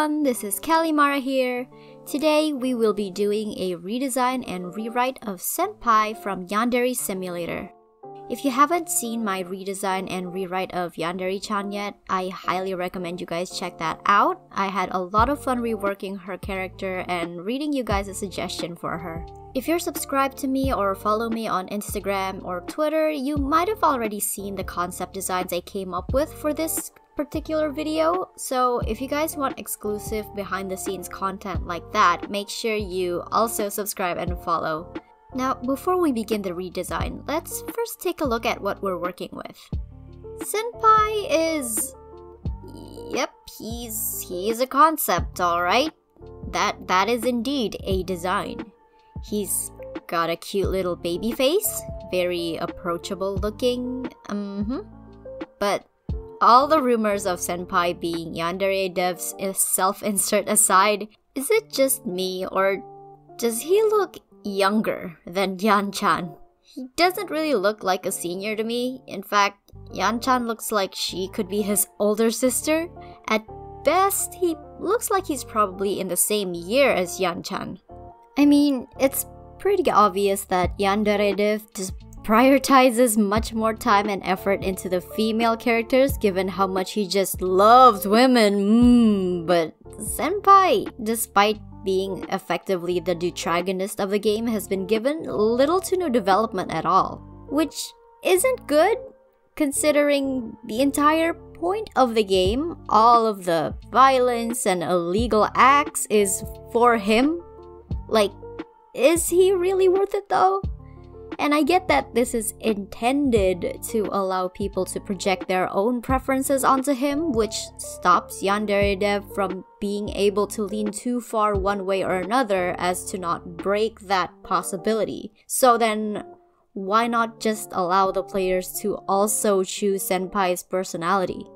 everyone, this is Callimara here. Today we will be doing a redesign and rewrite of Senpai from Yandere Simulator. If you haven't seen my redesign and rewrite of Yandere-chan yet, I highly recommend you guys check that out. I had a lot of fun reworking her character and reading you guys a suggestion for her. If you're subscribed to me or follow me on Instagram or Twitter, you might have already seen the concept designs I came up with for this particular video. So if you guys want exclusive behind the scenes content like that, make sure you also subscribe and follow. Now, before we begin the redesign, let's first take a look at what we're working with. Senpai is... Yep, he's he's a concept, alright? That that is indeed a design. He's got a cute little baby face, very approachable looking, mm -hmm. But all the rumors of Senpai being Yandere Dev's self-insert aside, is it just me or does he look younger than Yan-chan? He doesn't really look like a senior to me. In fact, Yan-chan looks like she could be his older sister. At best, he looks like he's probably in the same year as Yan-chan. I mean, it's pretty obvious that Yandere Dev just prioritizes much more time and effort into the female characters given how much he just loves women. Mm, but Senpai, despite being effectively the deuteragonist of the game, has been given little to no development at all. Which isn't good, considering the entire point of the game, all of the violence and illegal acts, is for him. Like, is he really worth it though? And I get that this is intended to allow people to project their own preferences onto him, which stops Yandere Dev from being able to lean too far one way or another as to not break that possibility. So then, why not just allow the players to also choose Senpai's personality?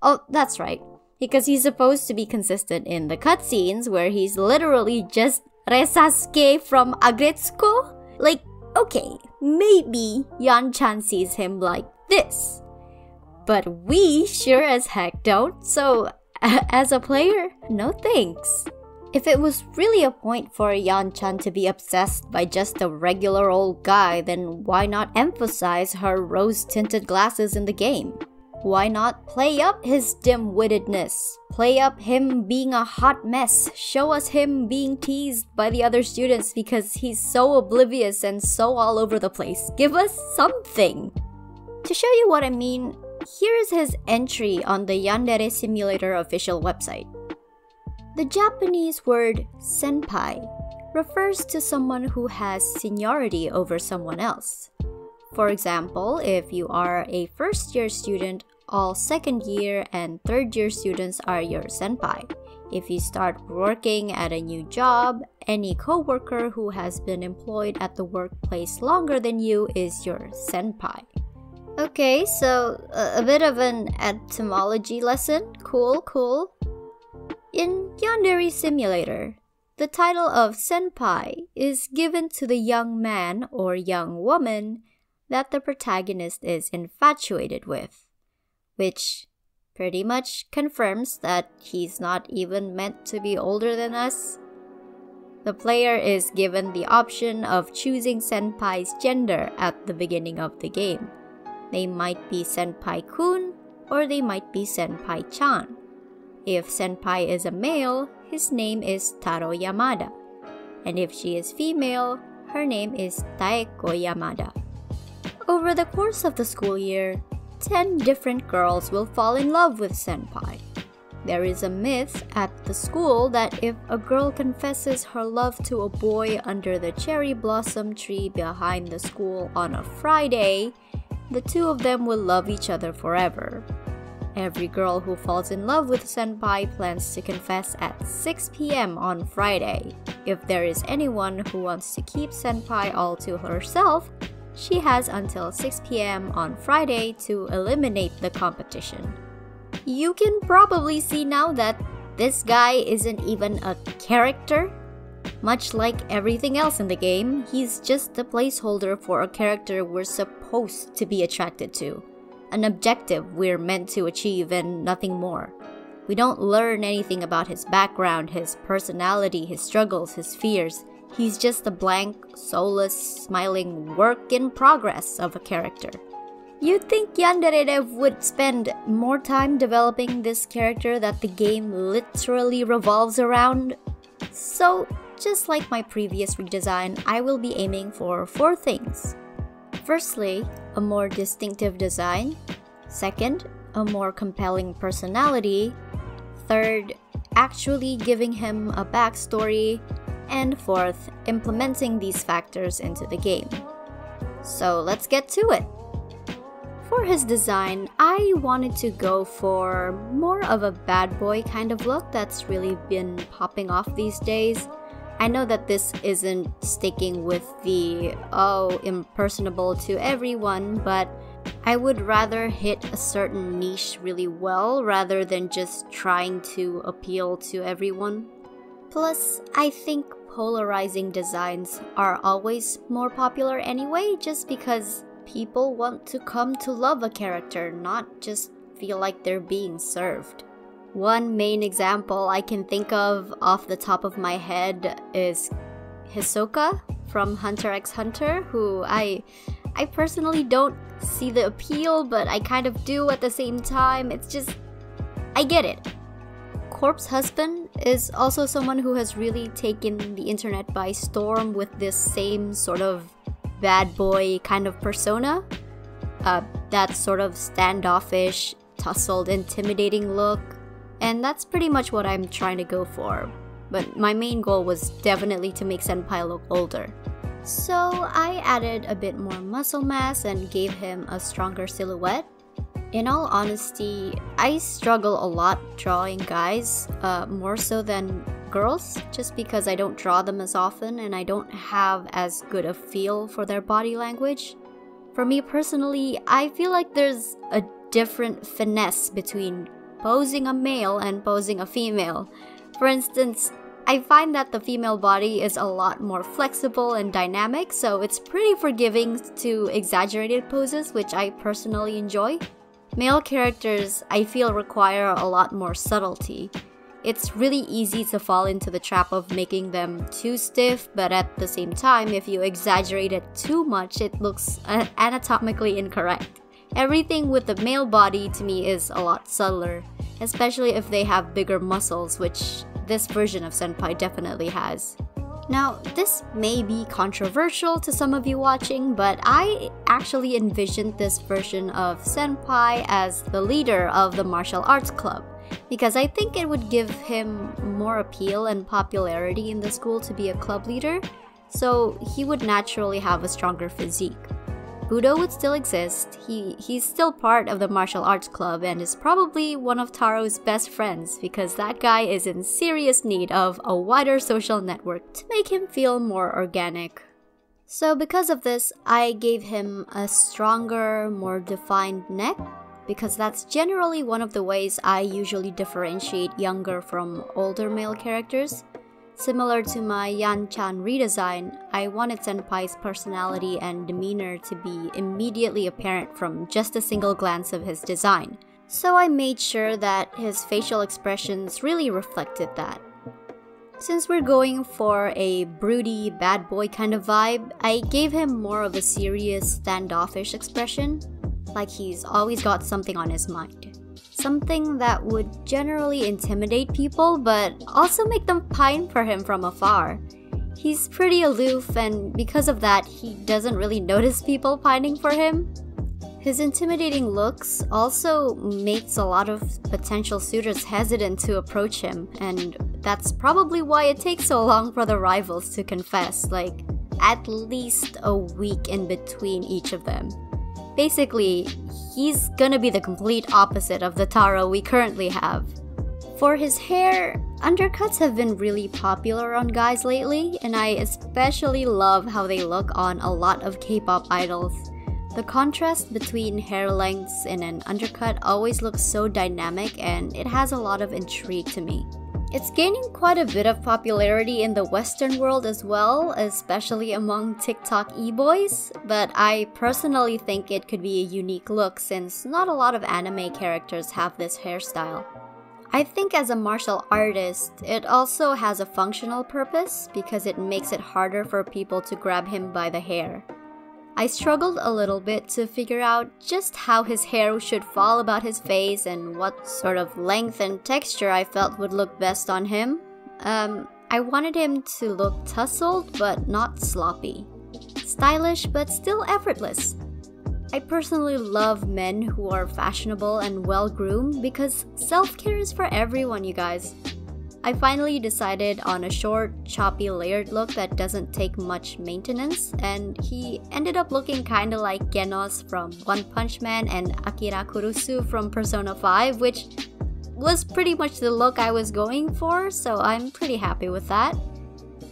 Oh, that's right. Because he's supposed to be consistent in the cutscenes where he's literally just Resasuke from Aggretsuko? Like, Okay, maybe Yan Chan sees him like this. But we sure as heck don't, so as a player, no thanks. If it was really a point for Yan Chan to be obsessed by just a regular old guy, then why not emphasize her rose tinted glasses in the game? Why not play up his dim wittedness? Play up him being a hot mess. Show us him being teased by the other students because he's so oblivious and so all over the place. Give us something. To show you what I mean, here is his entry on the Yandere Simulator official website. The Japanese word senpai refers to someone who has seniority over someone else. For example, if you are a first year student, all second year and third year students are your senpai. If you start working at a new job, any coworker who has been employed at the workplace longer than you is your senpai. Okay, so a, a bit of an etymology lesson. Cool, cool. In Yandere Simulator, the title of senpai is given to the young man or young woman that the protagonist is infatuated with, which pretty much confirms that he's not even meant to be older than us. The player is given the option of choosing Senpai's gender at the beginning of the game. They might be Senpai-kun or they might be Senpai-chan. If Senpai is a male, his name is Taro Yamada. And if she is female, her name is Taeko Yamada. Over the course of the school year, 10 different girls will fall in love with Senpai. There is a myth at the school that if a girl confesses her love to a boy under the cherry blossom tree behind the school on a Friday, the two of them will love each other forever. Every girl who falls in love with Senpai plans to confess at 6 pm on Friday. If there is anyone who wants to keep Senpai all to herself, she has until 6 pm on Friday to eliminate the competition. You can probably see now that this guy isn't even a character. Much like everything else in the game, he's just the placeholder for a character we're supposed to be attracted to. An objective we're meant to achieve and nothing more. We don't learn anything about his background, his personality, his struggles, his fears. He's just a blank, soulless, smiling work in progress of a character. You'd think Yandere would spend more time developing this character that the game literally revolves around. So, just like my previous redesign, I will be aiming for four things. Firstly, a more distinctive design. Second, a more compelling personality. Third, actually giving him a backstory and fourth, implementing these factors into the game. So let's get to it! For his design, I wanted to go for more of a bad boy kind of look that's really been popping off these days. I know that this isn't sticking with the, oh, impersonable to everyone, but I would rather hit a certain niche really well rather than just trying to appeal to everyone. Plus, I think polarizing designs are always more popular anyway, just because people want to come to love a character, not just feel like they're being served. One main example I can think of off the top of my head is Hisoka from Hunter x Hunter, who I I personally don't see the appeal, but I kind of do at the same time. It's just I get it. Corpse Husband is also someone who has really taken the internet by storm with this same sort of bad boy kind of persona. Uh, that sort of standoffish, tussled, intimidating look. And that's pretty much what I'm trying to go for. But my main goal was definitely to make Senpai look older. So I added a bit more muscle mass and gave him a stronger silhouette in all honesty, I struggle a lot drawing guys, uh, more so than girls, just because I don't draw them as often and I don't have as good a feel for their body language. For me personally, I feel like there's a different finesse between posing a male and posing a female. For instance, I find that the female body is a lot more flexible and dynamic, so it's pretty forgiving to exaggerated poses, which I personally enjoy. Male characters, I feel, require a lot more subtlety. It's really easy to fall into the trap of making them too stiff, but at the same time, if you exaggerate it too much, it looks anatomically incorrect. Everything with the male body to me is a lot subtler, especially if they have bigger muscles, which this version of Senpai definitely has. Now, this may be controversial to some of you watching, but I actually envisioned this version of Senpai as the leader of the martial arts club, because I think it would give him more appeal and popularity in the school to be a club leader, so he would naturally have a stronger physique. Budo would still exist. He he's still part of the martial arts club and is probably one of Taro's best friends because that guy is in serious need of a wider social network to make him feel more organic. So because of this, I gave him a stronger, more defined neck because that's generally one of the ways I usually differentiate younger from older male characters. Similar to my Yan-chan redesign, I wanted Senpai's personality and demeanor to be immediately apparent from just a single glance of his design. So I made sure that his facial expressions really reflected that. Since we're going for a broody, bad boy kind of vibe, I gave him more of a serious, standoffish expression, like he's always got something on his mind something that would generally intimidate people, but also make them pine for him from afar. He's pretty aloof, and because of that, he doesn't really notice people pining for him. His intimidating looks also makes a lot of potential suitors hesitant to approach him, and that's probably why it takes so long for the rivals to confess, like at least a week in between each of them. Basically, he's gonna be the complete opposite of the Taro we currently have. For his hair, undercuts have been really popular on guys lately, and I especially love how they look on a lot of K-pop idols. The contrast between hair lengths and an undercut always looks so dynamic and it has a lot of intrigue to me. It's gaining quite a bit of popularity in the Western world as well, especially among TikTok e-boys, but I personally think it could be a unique look since not a lot of anime characters have this hairstyle. I think as a martial artist, it also has a functional purpose because it makes it harder for people to grab him by the hair. I struggled a little bit to figure out just how his hair should fall about his face and what sort of length and texture I felt would look best on him. Um, I wanted him to look tousled but not sloppy. Stylish but still effortless. I personally love men who are fashionable and well groomed because self care is for everyone, you guys. I finally decided on a short, choppy, layered look that doesn't take much maintenance, and he ended up looking kinda like Genos from One Punch Man and Akira Kurusu from Persona 5, which was pretty much the look I was going for, so I'm pretty happy with that.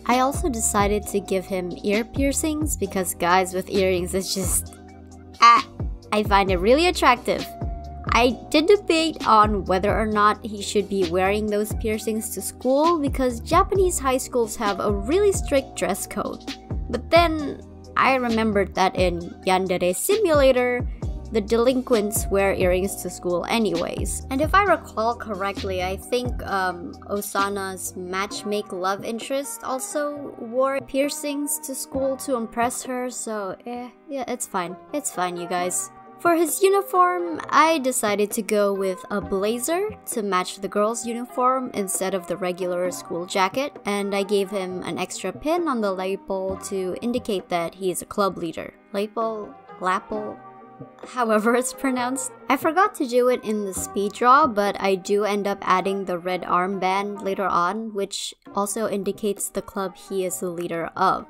I also decided to give him ear piercings because guys with earrings is just Ah, I find it really attractive. I did debate on whether or not he should be wearing those piercings to school because Japanese high schools have a really strict dress code. But then I remembered that in Yandere Simulator, the delinquents wear earrings to school anyways. And if I recall correctly, I think um, Osana's matchmake love interest also wore piercings to school to impress her, so eh, yeah, it's fine. It's fine, you guys. For his uniform, I decided to go with a blazer to match the girl's uniform instead of the regular school jacket, and I gave him an extra pin on the lapel to indicate that he is a club leader. Lapel? Lapel? however it's pronounced. I forgot to do it in the speed draw, but I do end up adding the red armband later on, which also indicates the club he is the leader of.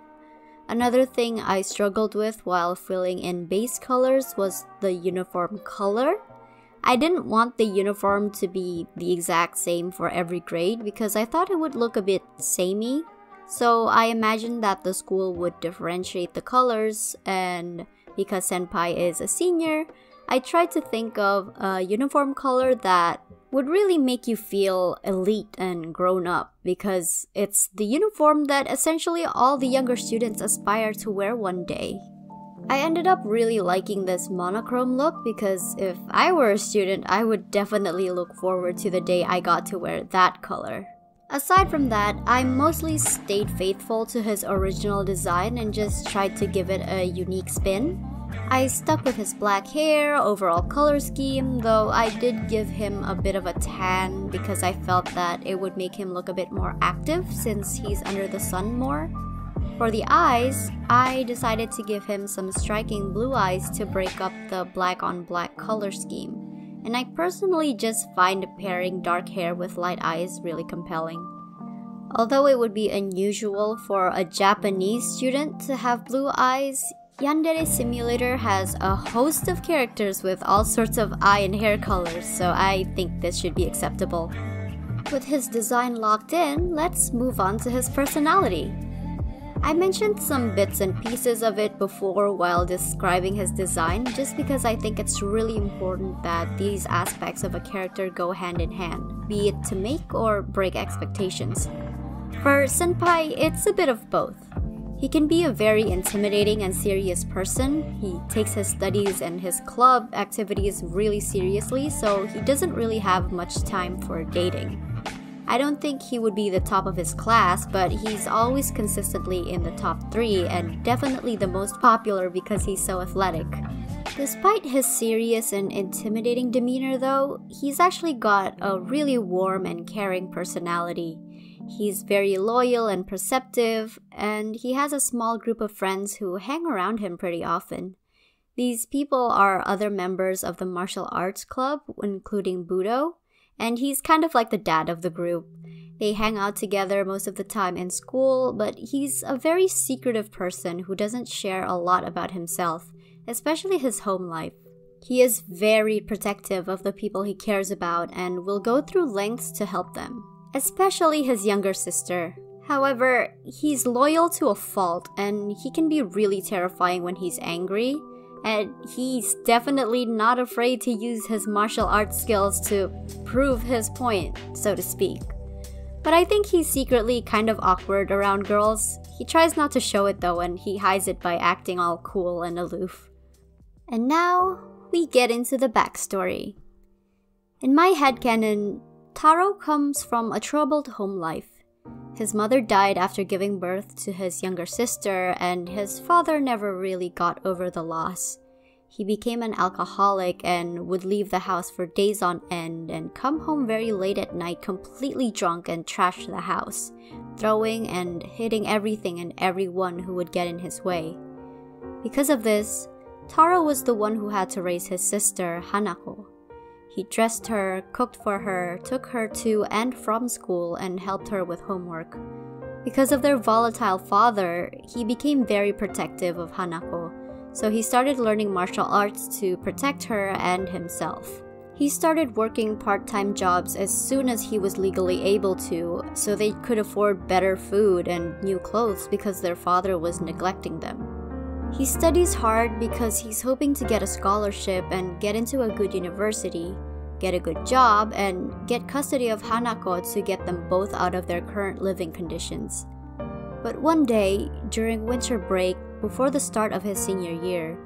Another thing I struggled with while filling in base colors was the uniform color. I didn't want the uniform to be the exact same for every grade because I thought it would look a bit samey. So I imagined that the school would differentiate the colors and because Senpai is a senior, I tried to think of a uniform color that would really make you feel elite and grown up because it's the uniform that essentially all the younger students aspire to wear one day. I ended up really liking this monochrome look because if I were a student, I would definitely look forward to the day I got to wear that color. Aside from that, I mostly stayed faithful to his original design and just tried to give it a unique spin. I stuck with his black hair, overall color scheme, though I did give him a bit of a tan because I felt that it would make him look a bit more active since he's under the sun more. For the eyes, I decided to give him some striking blue eyes to break up the black on black color scheme and I personally just find pairing dark hair with light eyes really compelling. Although it would be unusual for a Japanese student to have blue eyes, Yandere Simulator has a host of characters with all sorts of eye and hair colors, so I think this should be acceptable. With his design locked in, let's move on to his personality. I mentioned some bits and pieces of it before while describing his design just because I think it's really important that these aspects of a character go hand in hand, be it to make or break expectations. For Senpai, it's a bit of both. He can be a very intimidating and serious person. He takes his studies and his club activities really seriously, so he doesn't really have much time for dating. I don't think he would be the top of his class, but he's always consistently in the top 3 and definitely the most popular because he's so athletic. Despite his serious and intimidating demeanor, though, he's actually got a really warm and caring personality. He's very loyal and perceptive, and he has a small group of friends who hang around him pretty often. These people are other members of the martial arts club, including Budo, and he's kind of like the dad of the group. They hang out together most of the time in school, but he's a very secretive person who doesn't share a lot about himself, especially his home life. He is very protective of the people he cares about and will go through lengths to help them, especially his younger sister. However, he's loyal to a fault and he can be really terrifying when he's angry, and he's definitely not afraid to use his martial arts skills to prove his point, so to speak. But I think he's secretly kind of awkward around girls. He tries not to show it though, and he hides it by acting all cool and aloof. And now, we get into the backstory. In my head headcanon, Taro comes from a troubled home life. His mother died after giving birth to his younger sister, and his father never really got over the loss. He became an alcoholic and would leave the house for days on end and come home very late at night completely drunk and trash the house, throwing and hitting everything and everyone who would get in his way. Because of this, Taro was the one who had to raise his sister, Hanako. He dressed her, cooked for her, took her to and from school, and helped her with homework. Because of their volatile father, he became very protective of Hanako, so he started learning martial arts to protect her and himself. He started working part time jobs as soon as he was legally able to, so they could afford better food and new clothes because their father was neglecting them. He studies hard because he's hoping to get a scholarship and get into a good university, get a good job, and get custody of Hanako to get them both out of their current living conditions. But one day, during winter break, before the start of his senior year,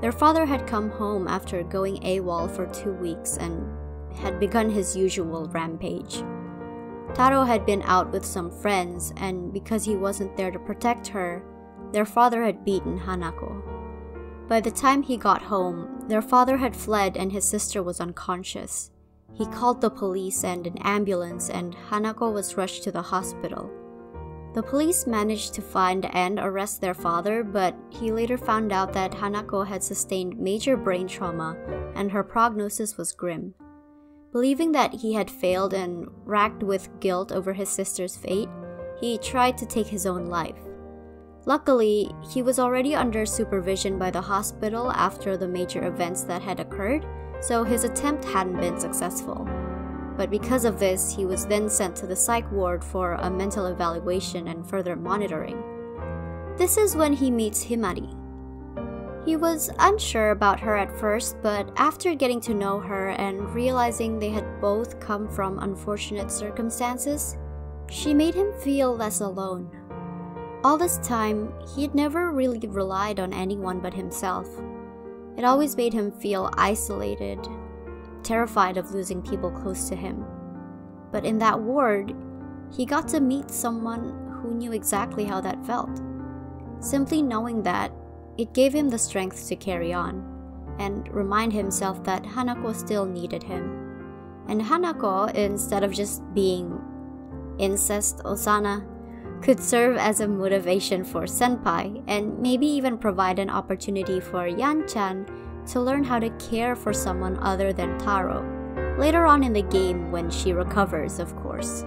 their father had come home after going AWOL for two weeks and had begun his usual rampage. Taro had been out with some friends, and because he wasn't there to protect her, their father had beaten Hanako. By the time he got home, their father had fled and his sister was unconscious. He called the police and an ambulance, and Hanako was rushed to the hospital. The police managed to find and arrest their father, but he later found out that Hanako had sustained major brain trauma and her prognosis was grim. Believing that he had failed and racked with guilt over his sister's fate, he tried to take his own life. Luckily, he was already under supervision by the hospital after the major events that had occurred, so his attempt hadn't been successful. But because of this, he was then sent to the psych ward for a mental evaluation and further monitoring. This is when he meets Himari. He was unsure about her at first, but after getting to know her and realizing they had both come from unfortunate circumstances, she made him feel less alone. All this time, he had never really relied on anyone but himself. It always made him feel isolated, terrified of losing people close to him. But in that ward, he got to meet someone who knew exactly how that felt. Simply knowing that, it gave him the strength to carry on and remind himself that Hanako still needed him. And Hanako, instead of just being incest Osana, could serve as a motivation for Senpai and maybe even provide an opportunity for Yan-chan to learn how to care for someone other than Taro, later on in the game when she recovers, of course.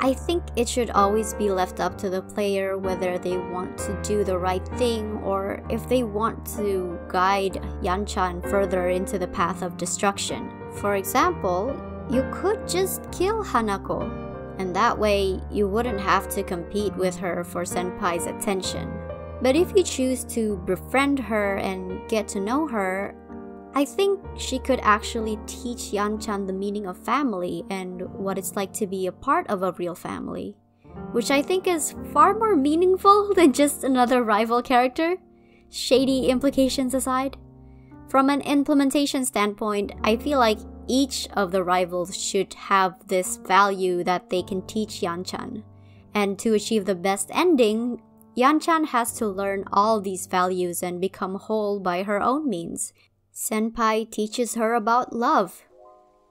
I think it should always be left up to the player whether they want to do the right thing or if they want to guide Yan-chan further into the path of destruction. For example, you could just kill Hanako and that way you wouldn't have to compete with her for Senpai's attention. But if you choose to befriend her and get to know her, I think she could actually teach Yan-chan the meaning of family and what it's like to be a part of a real family, which I think is far more meaningful than just another rival character, shady implications aside. From an implementation standpoint, I feel like each of the rivals should have this value that they can teach Yan-chan. And to achieve the best ending, Yan-chan has to learn all these values and become whole by her own means. Senpai teaches her about love.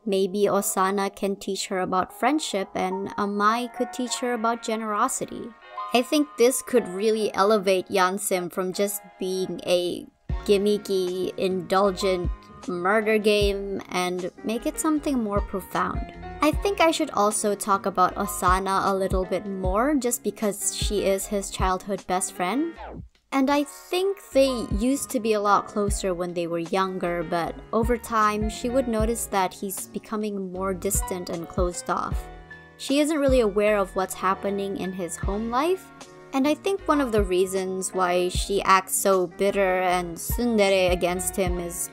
Maybe Osana can teach her about friendship and Amai could teach her about generosity. I think this could really elevate Yansim from just being a gimmicky, indulgent murder game and make it something more profound. I think I should also talk about Osana a little bit more just because she is his childhood best friend. And I think they used to be a lot closer when they were younger, but over time, she would notice that he's becoming more distant and closed off. She isn't really aware of what's happening in his home life, and I think one of the reasons why she acts so bitter and tsundere against him is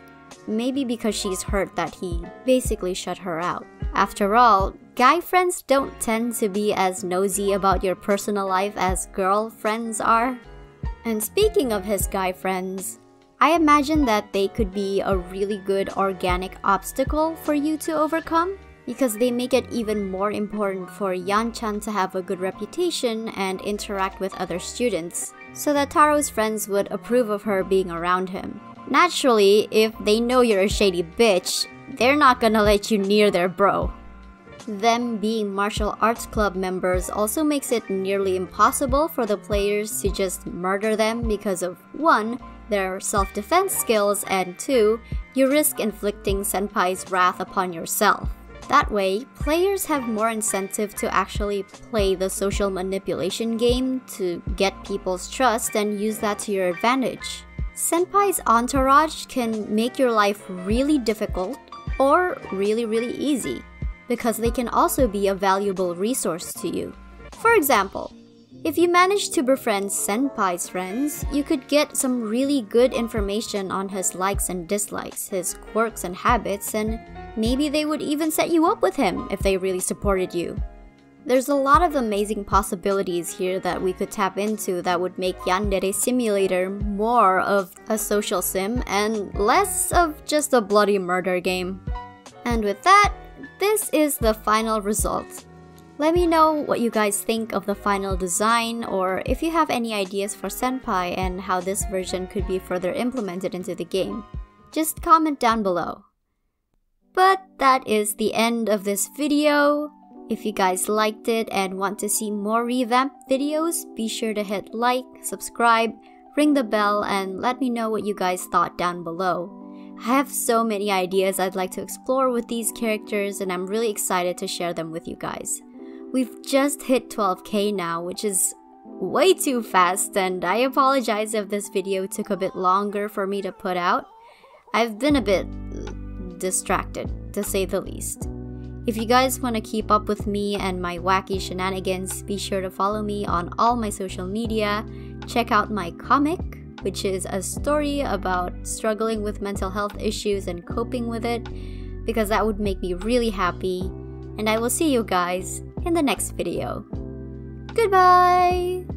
maybe because she's hurt that he basically shut her out. After all, guy friends don't tend to be as nosy about your personal life as girl friends are. And speaking of his guy friends, I imagine that they could be a really good organic obstacle for you to overcome. because they make it even more important for Yan-chan to have a good reputation and interact with other students, so that Taro's friends would approve of her being around him. Naturally, if they know you're a shady bitch, they're not gonna let you near their bro. Them being martial arts club members also makes it nearly impossible for the players to just murder them because of 1. their self-defense skills and 2. you risk inflicting senpai's wrath upon yourself. That way, players have more incentive to actually play the social manipulation game to get people's trust and use that to your advantage. Senpai's entourage can make your life really difficult or really really easy because they can also be a valuable resource to you. For example, if you manage to befriend Senpai's friends, you could get some really good information on his likes and dislikes, his quirks and habits, and maybe they would even set you up with him if they really supported you. There's a lot of amazing possibilities here that we could tap into that would make Yandere Simulator more of a social sim and less of just a bloody murder game. And with that, this is the final result. Let me know what you guys think of the final design or if you have any ideas for Senpai and how this version could be further implemented into the game. Just comment down below. But that is the end of this video. If you guys liked it and want to see more revamped videos, be sure to hit like, subscribe, ring the bell, and let me know what you guys thought down below. I have so many ideas I'd like to explore with these characters and I'm really excited to share them with you guys. We've just hit 12k now, which is way too fast and I apologize if this video took a bit longer for me to put out. I've been a bit distracted, to say the least. If you guys want to keep up with me and my wacky shenanigans, be sure to follow me on all my social media, check out my comic, which is a story about struggling with mental health issues and coping with it, because that would make me really happy. And I will see you guys in the next video. Goodbye!